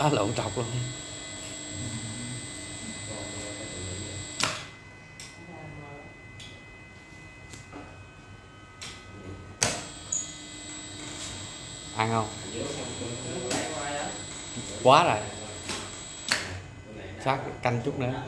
đá lộn trọc luôn. Ăn không? Quá rồi sát canh chút nữa.